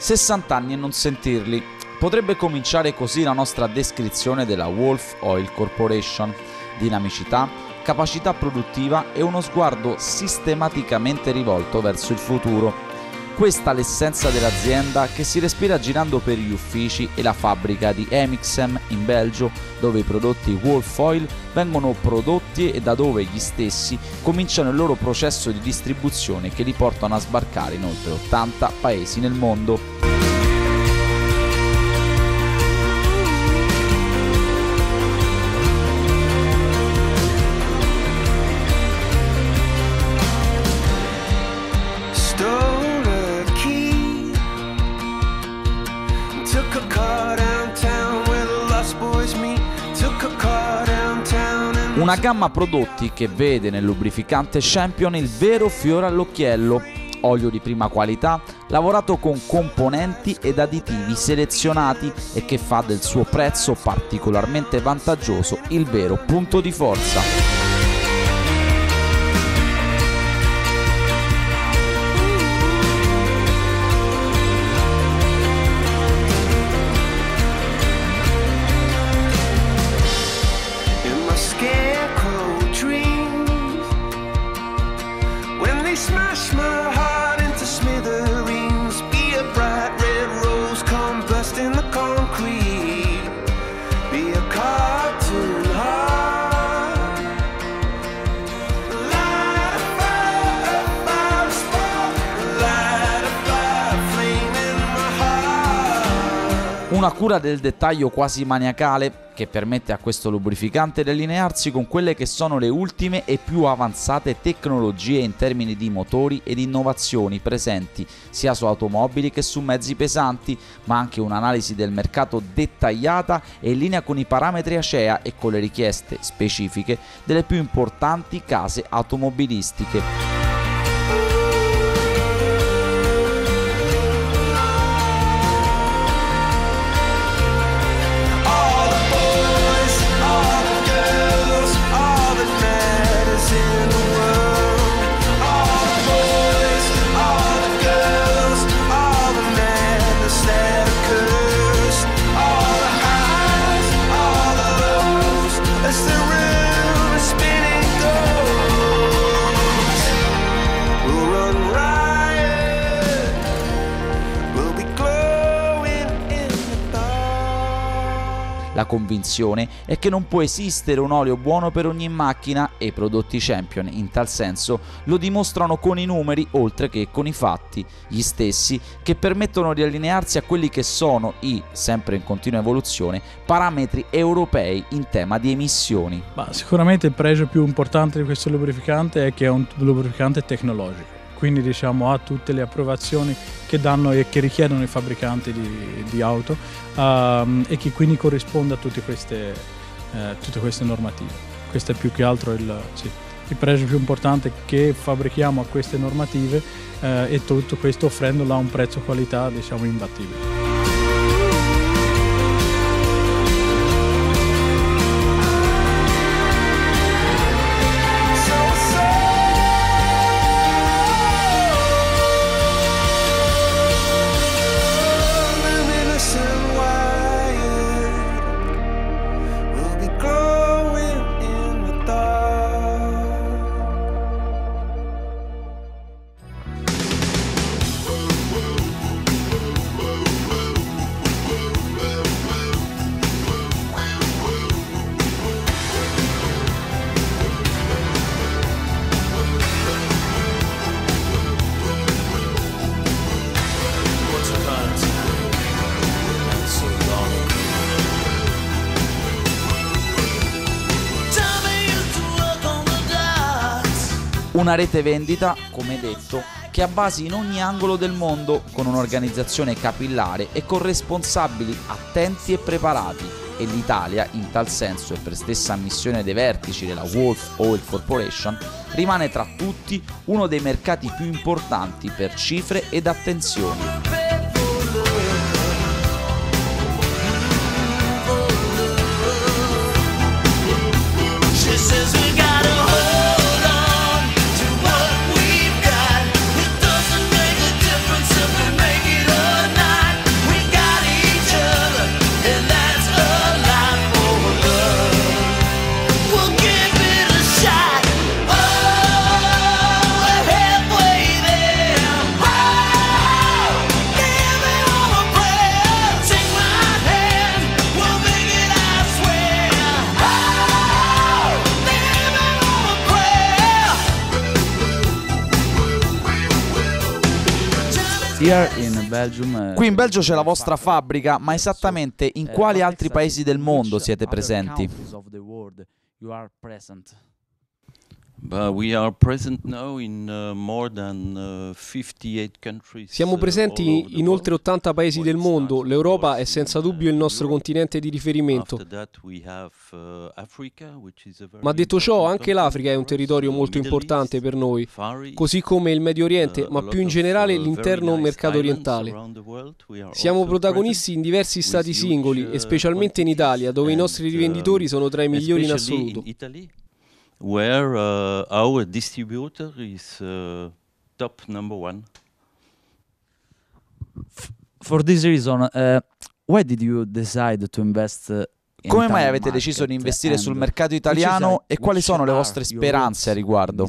Sessant'anni e non sentirli. Potrebbe cominciare così la nostra descrizione della Wolf Oil Corporation. Dinamicità, capacità produttiva e uno sguardo sistematicamente rivolto verso il futuro questa l'essenza dell'azienda che si respira girando per gli uffici e la fabbrica di Emixem in Belgio, dove i prodotti Wolf Oil vengono prodotti e da dove gli stessi cominciano il loro processo di distribuzione che li portano a sbarcare in oltre 80 paesi nel mondo. Una gamma prodotti che vede nel lubrificante Champion il vero fiore all'occhiello, olio di prima qualità, lavorato con componenti ed additivi selezionati e che fa del suo prezzo particolarmente vantaggioso il vero punto di forza. Una cura del dettaglio quasi maniacale che permette a questo lubrificante di allinearsi con quelle che sono le ultime e più avanzate tecnologie in termini di motori ed innovazioni presenti sia su automobili che su mezzi pesanti, ma anche un'analisi del mercato dettagliata e in linea con i parametri ACEA e con le richieste specifiche delle più importanti case automobilistiche. La convinzione è che non può esistere un olio buono per ogni macchina e i prodotti Champion in tal senso lo dimostrano con i numeri oltre che con i fatti, gli stessi che permettono di allinearsi a quelli che sono i, sempre in continua evoluzione, parametri europei in tema di emissioni. Ma sicuramente il pregio più importante di questo lubrificante è che è un lubrificante tecnologico quindi diciamo, ha tutte le approvazioni che danno e che richiedono i fabbricanti di, di auto um, e che quindi corrisponde a tutte queste, eh, tutte queste normative. Questo è più che altro il, sì, il pregio più importante che fabbrichiamo a queste normative eh, e tutto questo offrendolo a un prezzo qualità diciamo imbattibile. Una rete vendita, come detto, che ha basi in ogni angolo del mondo, con un'organizzazione capillare e con responsabili attenti e preparati. E l'Italia, in tal senso e per stessa ammissione dei vertici della Wolf Oil Corporation, rimane tra tutti uno dei mercati più importanti per cifre ed attenzioni. Eh, Qui in Belgio c'è la vostra fabbrica, ma esattamente in quali altri paesi del mondo siete presenti? Uh, Siamo presenti in oltre 80 paesi del mondo. L'Europa è senza dubbio il nostro continente di riferimento. Uh, ma detto ciò, anche l'Africa è un territorio molto importante per noi, così come il Medio Oriente, ma più in generale l'interno mercato orientale. Siamo protagonisti in diversi stati singoli e specialmente in Italia, dove i nostri rivenditori sono tra i migliori in assoluto. Where uh, our distributor is uh, top number one. F for this reason, uh, why did you decide to invest uh, Come mai avete deciso di investire sul mercato italiano e quali sono le vostre speranze a riguardo?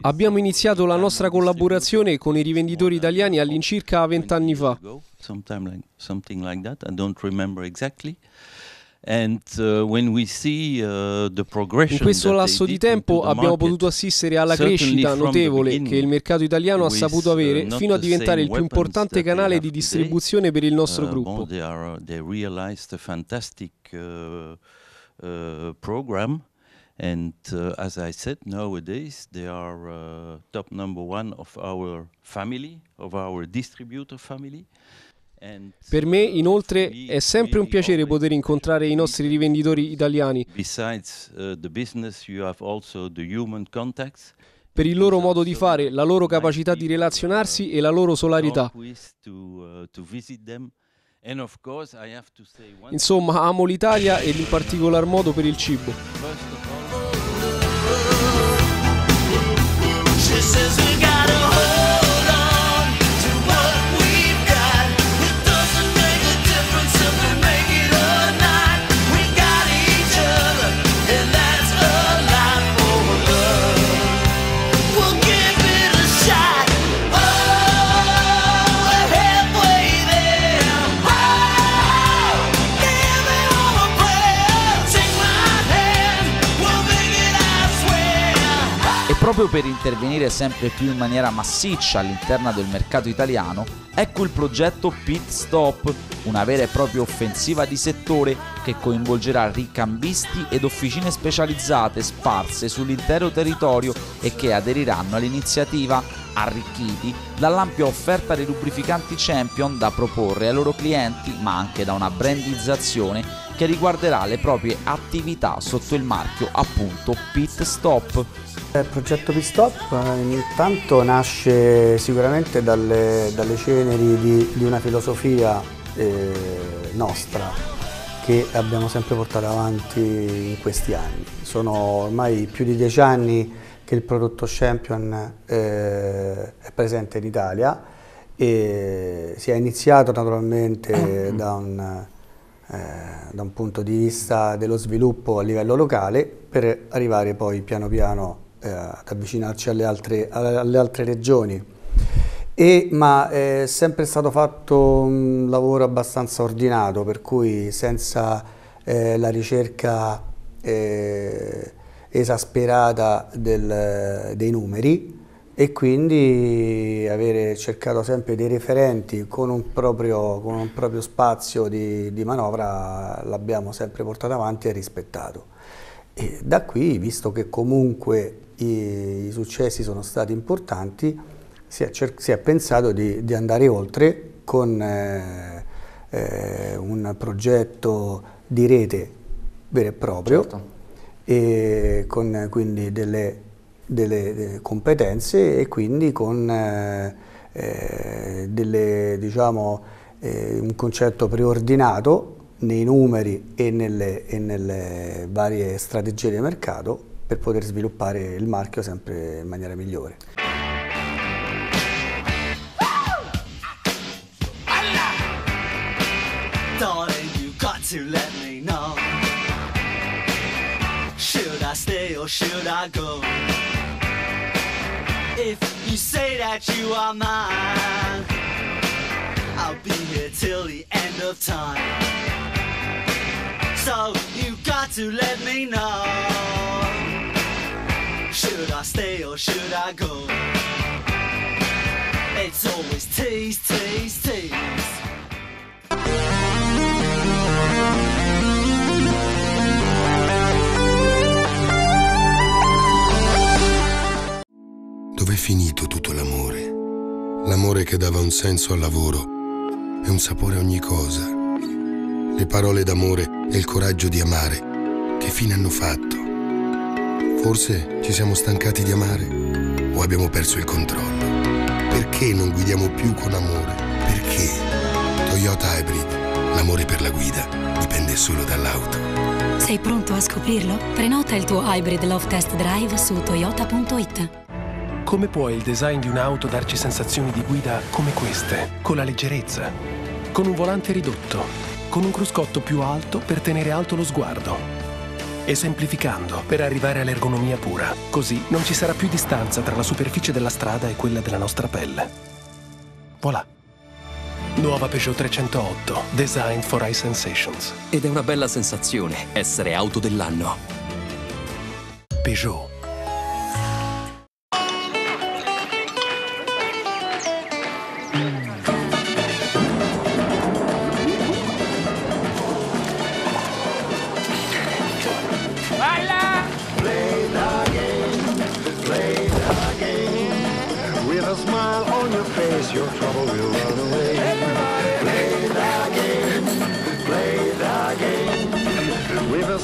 Abbiamo iniziato la nostra collaborazione con i rivenditori italiani all'incirca vent'anni fa. Uh, uh, In questo lasso di tempo abbiamo potuto assistere alla crescita notevole che il mercato italiano ha saputo uh, avere fino a diventare il più importante canale di distribuzione per il nostro gruppo. And uh, as I said, nowadays they are uh, top number one of our family, of our distributor family. Per me, inoltre, è sempre un piacere poter incontrare i nostri rivenditori italiani. Uh, per il loro modo di fare, la loro capacità di relazionarsi e la loro solarità. Uh, Insomma, amo l'Italia e in particolar modo per il cibo. Proprio per intervenire sempre più in maniera massiccia all'interno del mercato italiano, ecco il progetto Pit Stop, una vera e propria offensiva di settore che coinvolgerà ricambisti ed officine specializzate sparse sull'intero territorio e che aderiranno all'iniziativa arricchiti dall'ampia offerta di lubrificanti champion da proporre ai loro clienti, ma anche da una brandizzazione che riguarderà le proprie attività sotto il marchio appunto Pit Stop. Il progetto Pistop eh, intanto nasce sicuramente dalle, dalle ceneri di, di, una filosofia eh, nostra che abbiamo sempre portato avanti in questi anni. Sono ormai più di dieci anni che il prodotto Champion eh, è presente in Italia e si è iniziato naturalmente da un, eh, da un punto di vista dello sviluppo a livello locale per arrivare poi piano piano eh, ad avvicinarci alle altre, alle altre regioni. E, ma è sempre stato fatto un lavoro abbastanza ordinato, per cui senza eh, la ricerca eh, esasperata del, dei numeri, e quindi avere cercato sempre dei referenti con un proprio, con un proprio spazio di, di manovra l'abbiamo sempre portato avanti e rispettato. E da qui, visto che comunque i, i successi sono stati importanti, si è, si è pensato di, di, andare oltre con eh, eh, un progetto di rete vero e proprio certo. E con quindi delle delle competenze e quindi con eh, eh, delle, diciamo, eh, un concetto preordinato nei numeri e nelle, e nelle varie strategie di mercato per poter sviluppare il marchio sempre in maniera migliore. Should or should I go? If you say that you are mine, I'll be here till the end of time. So you got to let me know. Should I stay or should I go? It's always tease, tease, tease. Dov'è finito tutto l'amore? L'amore che dava un senso al lavoro e un sapore a ogni cosa. Le parole d'amore e il coraggio di amare, che fine hanno fatto? Forse ci siamo stancati di amare o abbiamo perso il controllo? Perché non guidiamo più con amore? Perché? Toyota Hybrid, l'amore per la guida dipende solo dall'auto. Sei pronto a scoprirlo? Prenota il tuo Hybrid Love Test Drive su toyota.it. Come può il design di un'auto darci sensazioni di guida come queste? Con la leggerezza, con un volante ridotto, con un cruscotto più alto per tenere alto lo sguardo e semplificando per arrivare all'ergonomia pura. Così non ci sarà più distanza tra la superficie della strada e quella della nostra pelle. Voilà. Nuova Peugeot 308, designed for eye sensations. Ed è una bella sensazione essere auto dell'anno. Peugeot.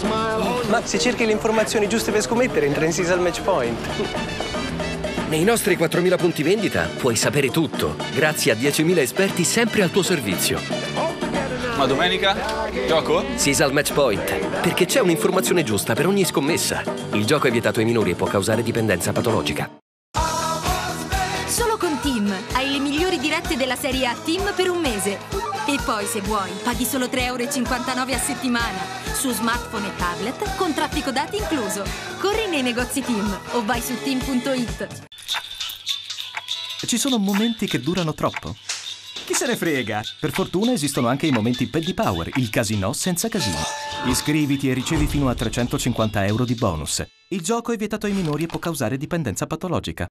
Ma se cerchi le informazioni giuste per scommettere, entra in Sisal Match Point. Nei nostri 4.000 punti vendita puoi sapere tutto, grazie a 10.000 esperti sempre al tuo servizio. Ma domenica? Gioco? Sisal Match Point, perché c'è un'informazione giusta per ogni scommessa. Il gioco è vietato ai minori e può causare dipendenza patologica. Solo con Team hai le migliori dirette della serie A Team per un mese. Poi, se vuoi, paghi solo 3,59 euro a settimana su smartphone e tablet con traffico dati incluso. Corri nei negozi Team o vai su team.it. Ci sono momenti che durano troppo. Chi se ne frega? Per fortuna esistono anche i momenti Paddy Power, il casino senza casino. Iscriviti e ricevi fino a 350 euro di bonus. Il gioco è vietato ai minori e può causare dipendenza patologica.